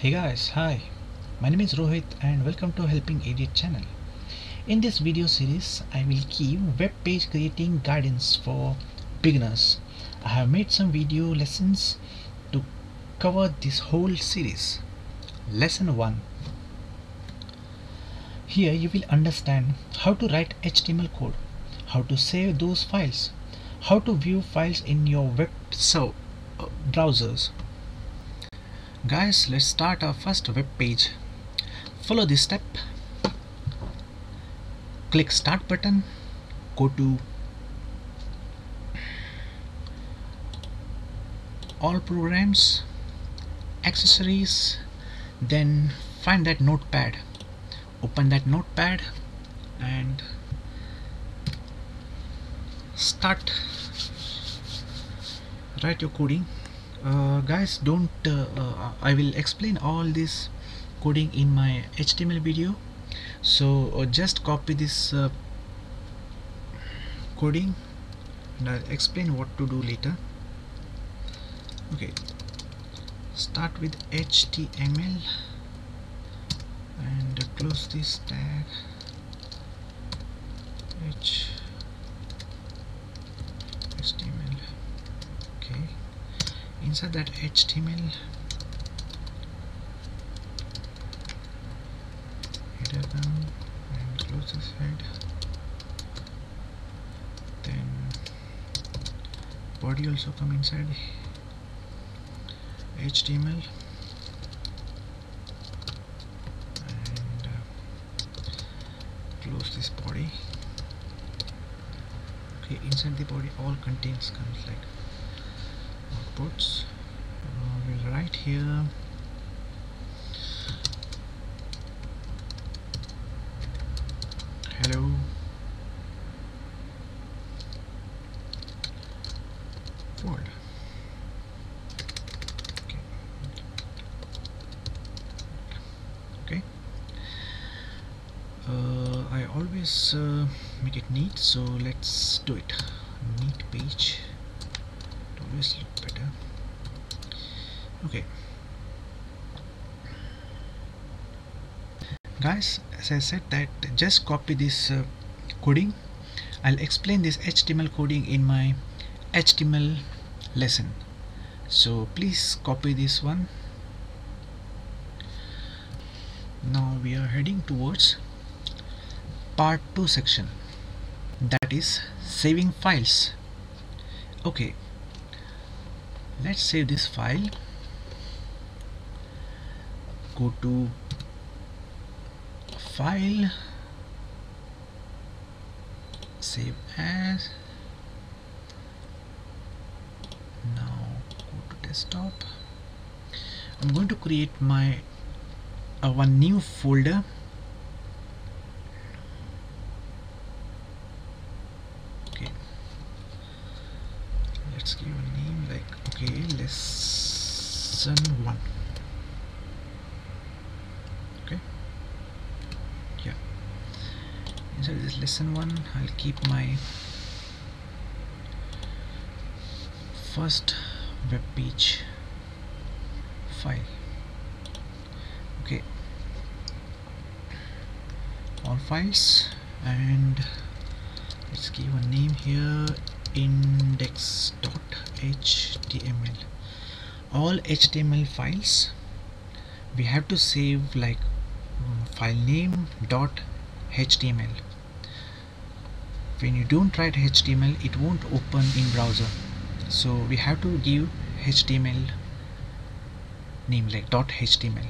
Hey guys, hi. My name is Rohit and welcome to Helping Idiot channel. In this video series, I will give web page creating guidance for beginners. I have made some video lessons to cover this whole series. Lesson 1. Here you will understand how to write HTML code, how to save those files, how to view files in your web uh, browsers guys let's start our first web page. Follow this step. Click start button. Go to all programs accessories then find that notepad. Open that notepad and start. Write your coding uh, guys don't uh, uh, I will explain all this coding in my HTML video. So uh, just copy this uh, coding and I'll explain what to do later. Okay. Start with HTML and close this tag. HTML okay inside that HTML header down and close this head then body also come inside. HTML and uh, close this body. Okay inside the body all contains comes like outputs uh, we'll write here. Hello. World. Okay. Okay. Uh, I always uh, make it neat so let's do it neat page it always look better okay. Guys as I said that just copy this uh, coding. I'll explain this HTML coding in my HTML lesson. So please copy this one. Now we are heading towards part 2 section. That is saving files. Okay. Let's save this file go to file save as. Now go to desktop. I'm going to create my uh, one new folder. Okay. Let's give a name like okay lesson 1 okay yeah inside this lesson 1 I'll keep my first web page file. Okay. All files and let's give a name here index.html all HTML files we have to save like um, file name dot HTML when you don't write HTML it won't open in browser. So we have to give HTML name like HTML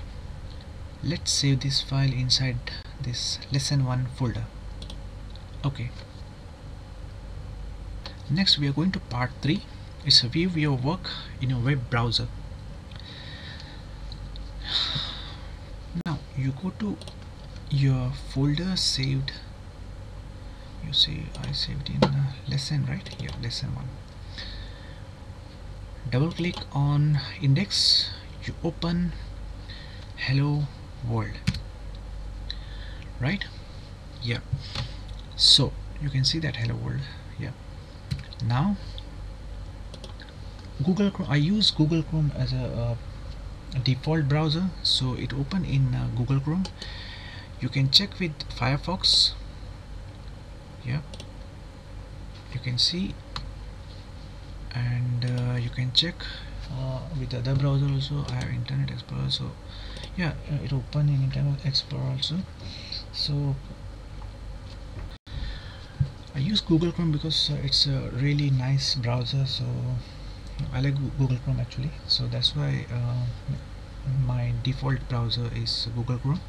let's save this file inside this lesson 1 folder. Okay. Next we are going to part 3 it's a view your work in a web browser. Now you go to your folder saved you see I saved in uh, lesson right? Yeah lesson 1 double click on index you open hello world. Right? Yeah. So you can see that hello world. Yeah. Now Google Chrome I use Google Chrome as a uh, default browser. So it open in uh, Google Chrome you can check with Firefox. Yeah. You can see. And uh, you can check uh, with other browser also. I have Internet Explorer so yeah uh, it open in Internet Explorer also. So I use Google Chrome because uh, it's a really nice browser so I like Google Chrome actually. So that's why uh, my default browser is Google Chrome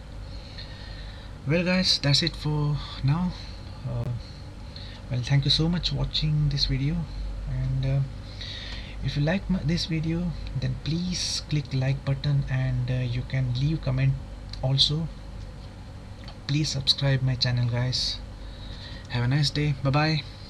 well guys that's it for now. Uh, well thank you so much for watching this video. And uh, if you like this video then please click like button and uh, you can leave comment also. Please subscribe my channel guys. Have a nice day. Bye bye